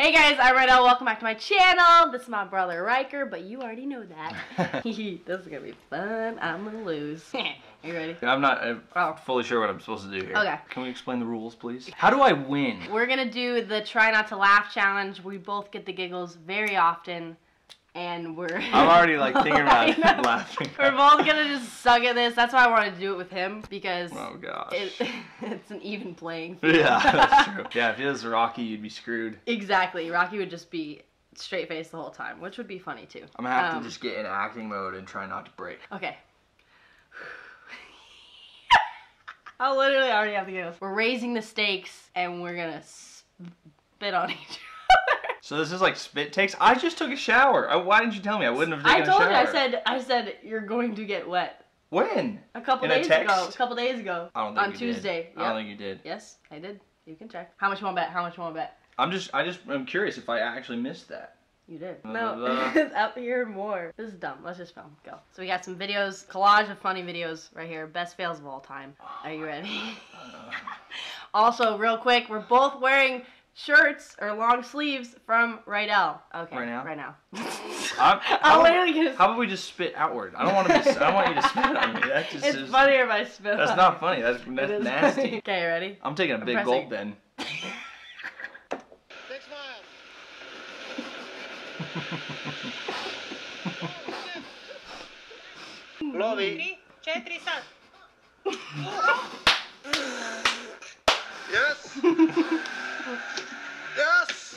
Hey guys, I'm Rydel. Welcome back to my channel. This is my brother Riker, but you already know that. this is gonna be fun. I'm gonna lose. Are you ready? I'm not uh, Oh. fully sure what I'm supposed to do here. Okay. Can we explain the rules, please? How do I win? We're gonna do the try not to laugh challenge. We both get the giggles very often, and we're. I'm already like thinking about know. laughing. We're both gonna just suck at this. That's why I wanted to do it with him because Oh gosh. it, it's an even playing field. yeah, that's true. Yeah, if it was Rocky, you'd be screwed. Exactly. Rocky would just be straight faced the whole time, which would be funny too. I'm gonna have Um, to just get in acting mode and try not to break. Okay. I literally already have the giggles. We're raising the stakes and we're gonna spit on each other. So this is like spit takes. I just took a shower. I, why didn't you tell me? I wouldn't have I taken told a you. shower. I said. I said you're going to get wet. when? A couple In a days ago. text? A couple days ago. I don't think on you Tuesday. Did. I don't think you did. Yes, I did. You can check. How much you want to bet? How much you want to bet? I'm just, I just, I'm curious if I actually missed that. You did. Uh, No, uh. it's up here more. This is dumb. Let's just film. Go. So we got some videos, collage of funny videos right here. Best fails of all time. Are you ready? also, real quick, we're both wearing shirts or long sleeves from Rydel. Okay. Right now? Right now. I'm, I'm how, literally gonna. how about we just spit outward? I don't want to be. I don't want you to spit on me. That just it's is. funnier if I spit. That's on not you. funny. That's, that's nasty. funny. Okay, ready? I'm taking a I'm big pressing. gulp then. Big smile. Lobby. Četiri sad. Yes. yes.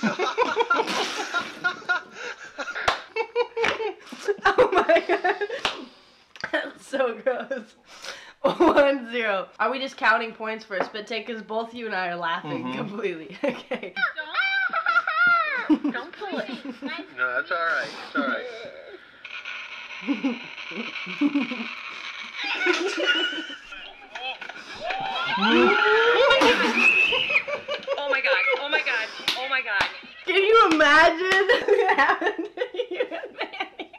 oh my god. That's so gross. One zero. Are we just counting points for a spit take? Because both you and I are laughing Mhm. completely. Okay. Don't pull it. no, that's all right. It's all right. Oh my god. Oh my god. Oh my god. Can you imagine what happened to you and Manny?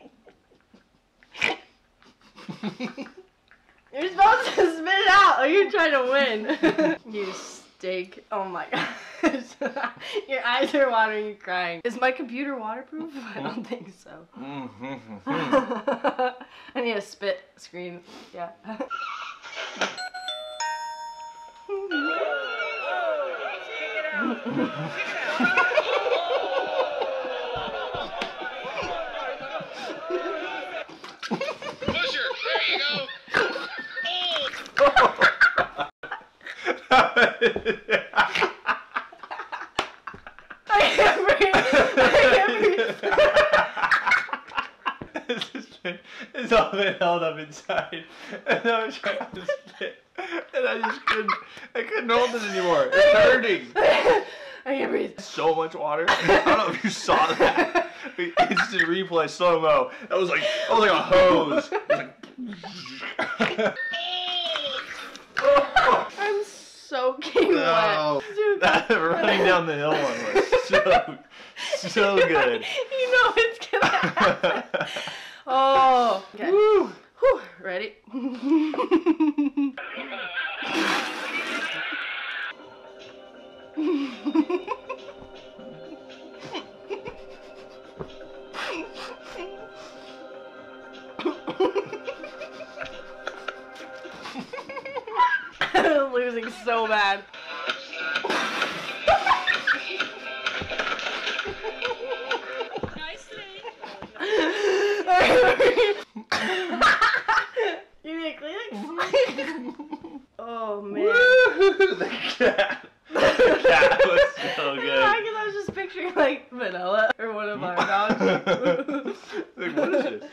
You're supposed to spit it out or you're trying to win. you stink. Oh my gosh. Your eyes are watering, you're crying. Is my computer waterproof? I don't mm-hmm. think so. I need a spit screen. Yeah. Pusher. There you go. I can't breathe. I can't breathe. It's, it's all been held up inside, and I was trying to spit, and I just couldn't. I couldn't hold it anymore. It's hurting. I can't breathe. So much water. I don't know if you saw that. Instant replay, slow mo. That was like that was like a hose. I'm soaking No. wet. Dude, that running down the hill one was so so good. you know it's gonna happen. Oh. Okay. Woo. Whew. Ready? Losing so bad. Nicely. you need a Kleenex? oh man. Woo. The cat. The cat was so Yeah, good. because I was just picturing like vanilla or one of our dogs. like, what is this?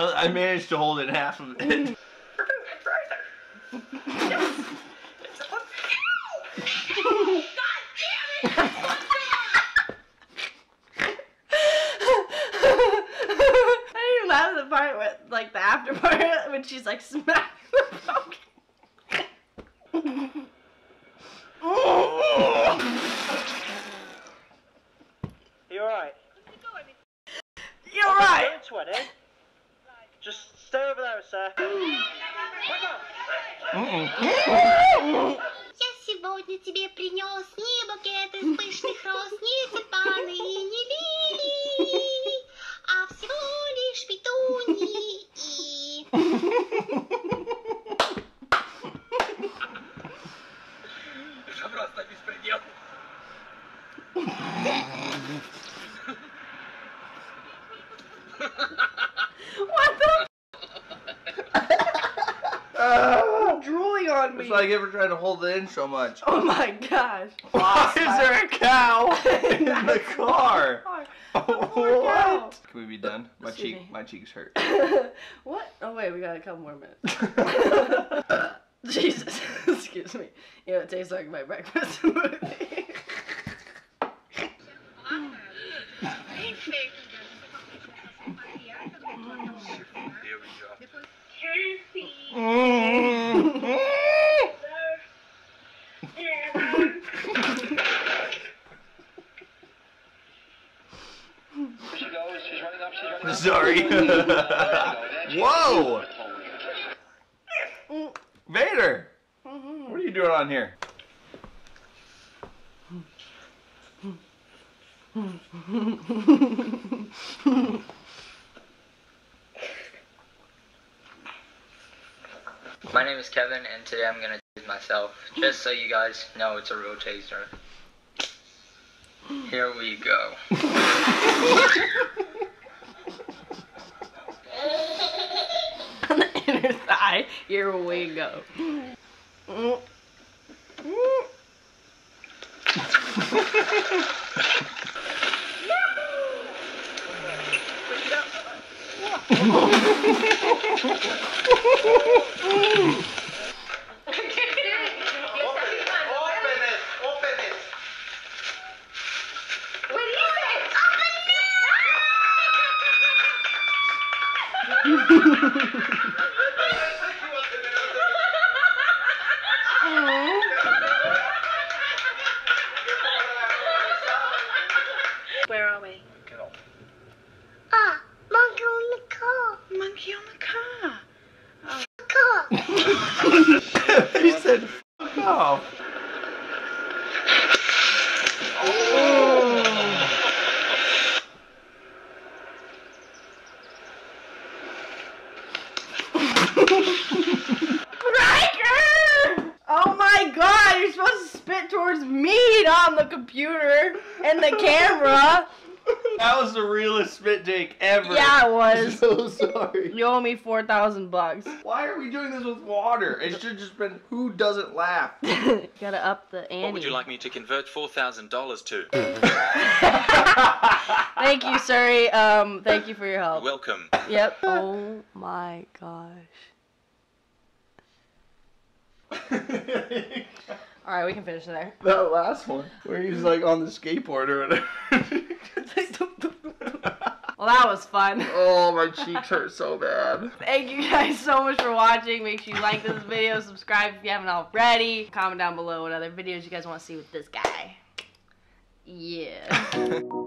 I I managed to hold in half of it. I didn't even laugh at the part where, like the after part when she's like smacking the pumpkin. You alright? You're right. to wedding. Just stay over there. Mm-mm. Я сегодня тебе принес не букет из пышных роз, не тюльпаны и Drooling on me. it's like ever trying to hold it in so much. oh my gosh. Why is there a cow in the car? Poor cow. Oh, what? Can we be done? My Excuse cheek, me. my cheeks hurt. what? Oh wait, we got a couple more minutes. Jesus, excuse me. You know, it tastes like my breakfast smoothie. She goes, she's running up, she's running up. Sorry. Whoa! Vader! What are you doing on here? My name is Kevin, and today I'm gonna tase myself, just so you guys know it's a real taser. Here we go. On the inner thigh. Here we go. Where mm. are we? Ah, monkey on the car, Monkey on the car. car. he said, fuck off. Riker! Oh my god, you're supposed to spit towards me, not on the computer and the camera. That was the realest spit take ever. Yeah, it was. so sorry. You owe me 4,000 bucks. Why are we doing this with water? It should just been who doesn't laugh. Gotta up the ante. What would you like me to convert four thousand dollars to? Thank you, Siri. Um, thank you for your help. Welcome. Yep. Oh my gosh. All right, we can finish there. that last one, where he's like on the skateboard or whatever. Well, that was fun. oh, my cheeks hurt so bad. Thank you guys so much for watching. Make sure you like this video, subscribe if you haven't already. Comment down below what other videos you guys want to see with this guy. Yeah.